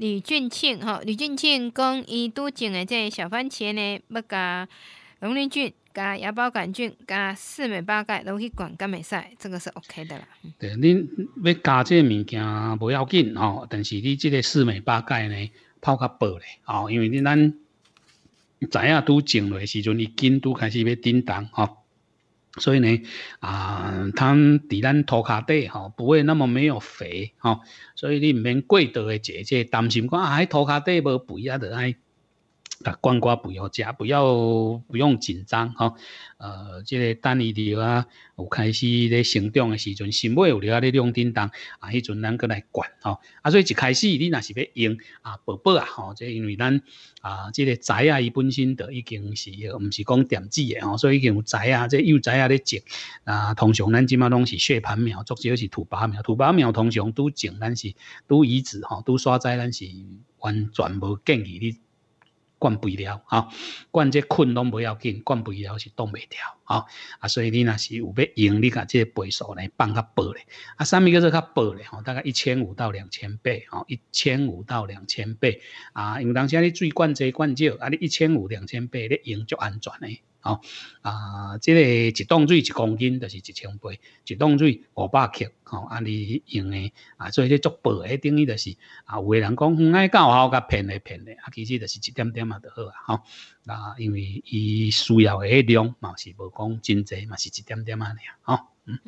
李俊庆吼，李俊庆讲伊拄种的这小番茄呢，要加龙鳞菌、加芽孢杆菌、加四美八钙都去管干袂使，这个是 OK 的啦。对，恁要加这物件无要紧吼，但是你即个四美八钙呢，泡较薄咧吼，因为你咱知影拄种落时阵，伊根拄开始要叮当吼。所以呢，啊，它伫咱涂卡底吼，不会那么没有肥吼，所以你毋免过度诶姐姐担心讲啊，迄涂骹底无肥啊，着爱。啊，罐瓜不要食，不要不用紧张吼。呃，即个等伊条啊有开始咧成长诶时阵，心尾有了啊咧亮叮当，啊，迄阵咱过来灌吼。啊，所以一开始你若是要用啊宝宝啊吼，即因为咱啊即个仔啊伊本身就已经是毋是讲点子诶吼，所以已经有仔啊，即幼仔啊咧种啊。通常咱即马拢是血盘苗，或者是土拔苗，土拔苗通常拄种咱是拄移植吼，拄刷栽咱是完全无建议你。灌肥料，吼，灌这困拢不要紧，灌肥料是挡袂掉，吼，啊，所以你若是有要用，你甲这倍数来放较薄咧，啊，啥物叫做较薄咧？吼，大概一千五到两千倍，吼，一千五到两千倍，啊，因为当时你水灌济灌少，啊，你一千五两千倍咧用就安全咧。哦，啊，即个一桶水一公斤就是一千倍，一桶水五百克，吼，啊，你用诶，啊，所以咧足薄诶，等于就是啊，有诶人讲嗯，爱教效甲骗诶骗诶，啊，其实就是一点点啊就好啊，吼，啊，因为伊需要诶量嘛是无讲真济，嘛是一点点啊尔，吼，嗯。